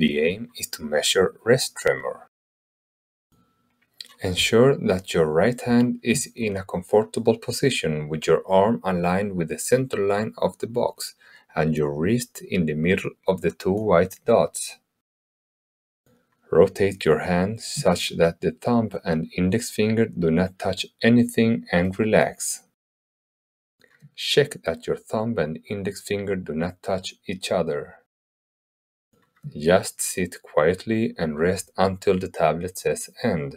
The aim is to measure rest tremor. Ensure that your right hand is in a comfortable position with your arm aligned with the center line of the box and your wrist in the middle of the two white dots. Rotate your hand such that the thumb and index finger do not touch anything and relax. Check that your thumb and index finger do not touch each other. Just sit quietly and rest until the tablet says end.